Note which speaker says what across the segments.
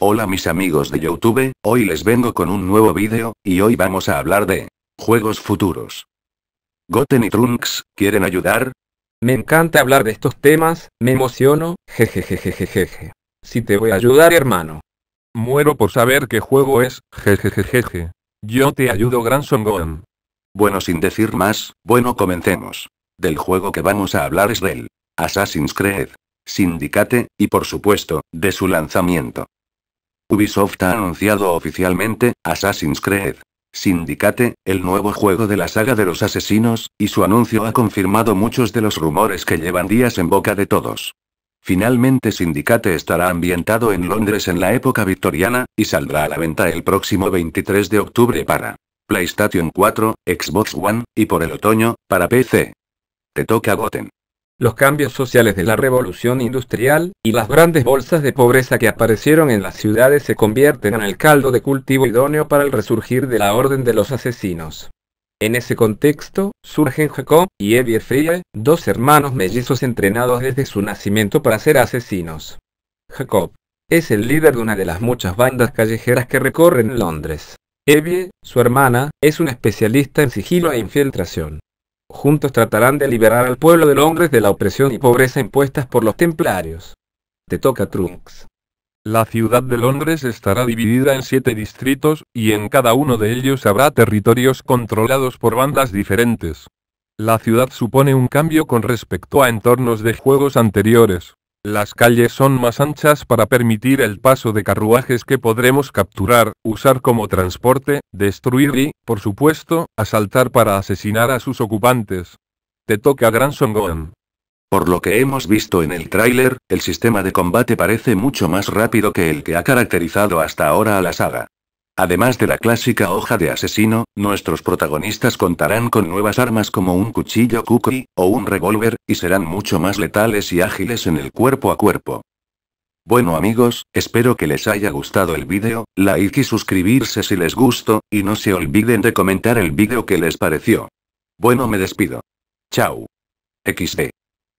Speaker 1: Hola mis amigos de Youtube, hoy les vengo con un nuevo vídeo, y hoy vamos a hablar de juegos futuros. Goten y Trunks, ¿quieren ayudar?
Speaker 2: Me encanta hablar de estos temas, me emociono, jejejejejeje. Si te voy a ayudar hermano.
Speaker 3: Muero por saber qué juego es, jejejejeje. Yo te ayudo Gran Son
Speaker 1: Bueno sin decir más, bueno comencemos. Del juego que vamos a hablar es del Assassin's Creed. Syndicate, y por supuesto, de su lanzamiento. Ubisoft ha anunciado oficialmente, Assassin's Creed. Syndicate, el nuevo juego de la saga de los asesinos, y su anuncio ha confirmado muchos de los rumores que llevan días en boca de todos. Finalmente Syndicate estará ambientado en Londres en la época victoriana, y saldrá a la venta el próximo 23 de octubre para PlayStation 4, Xbox One, y por el otoño, para PC. Te toca Goten.
Speaker 2: Los cambios sociales de la revolución industrial, y las grandes bolsas de pobreza que aparecieron en las ciudades se convierten en el caldo de cultivo idóneo para el resurgir de la orden de los asesinos. En ese contexto, surgen Jacob y Evie Frye, dos hermanos mellizos entrenados desde su nacimiento para ser asesinos. Jacob es el líder de una de las muchas bandas callejeras que recorren Londres. Evie, su hermana, es una especialista en sigilo e infiltración. Juntos tratarán de liberar al pueblo de Londres de la opresión y pobreza impuestas por los templarios. Te toca Trunks.
Speaker 3: La ciudad de Londres estará dividida en siete distritos, y en cada uno de ellos habrá territorios controlados por bandas diferentes. La ciudad supone un cambio con respecto a entornos de juegos anteriores. Las calles son más anchas para permitir el paso de carruajes que podremos capturar, usar como transporte, destruir y, por supuesto, asaltar para asesinar a sus ocupantes. Te toca Gran Songoan.
Speaker 1: Por lo que hemos visto en el tráiler, el sistema de combate parece mucho más rápido que el que ha caracterizado hasta ahora a la saga. Además de la clásica hoja de asesino, nuestros protagonistas contarán con nuevas armas como un cuchillo kukri, o un revólver, y serán mucho más letales y ágiles en el cuerpo a cuerpo. Bueno amigos, espero que les haya gustado el vídeo, like y suscribirse si les gustó, y no se olviden de comentar el vídeo que les pareció. Bueno me despido. Chao. XD.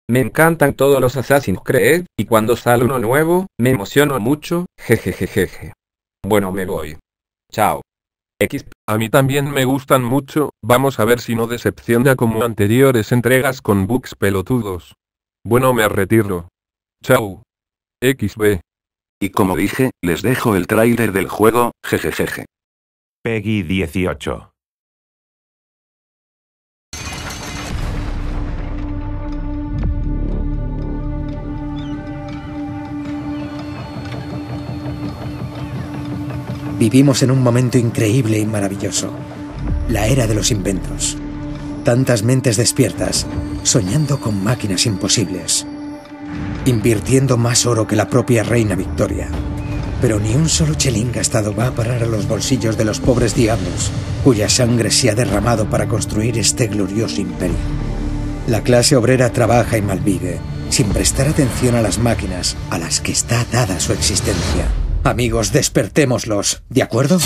Speaker 2: Me encantan todos los Assassin's Creed, y cuando sale uno nuevo, me emociono mucho, jejejejeje. Bueno me voy. Chao. X.
Speaker 3: A mí también me gustan mucho, vamos a ver si no decepciona como anteriores entregas con bugs pelotudos. Bueno me retiro. Chao. XB.
Speaker 1: Y como dije, les dejo el tráiler del juego, jejejeje.
Speaker 4: Peggy 18.
Speaker 5: Vivimos en un momento increíble y maravilloso. La era de los inventos. Tantas mentes despiertas, soñando con máquinas imposibles. Invirtiendo más oro que la propia reina Victoria. Pero ni un solo chelín gastado va a parar a los bolsillos de los pobres diablos, cuya sangre se ha derramado para construir este glorioso imperio. La clase obrera trabaja y malvive, sin prestar atención a las máquinas a las que está dada su existencia. Amigos, despertémoslos, ¿de acuerdo?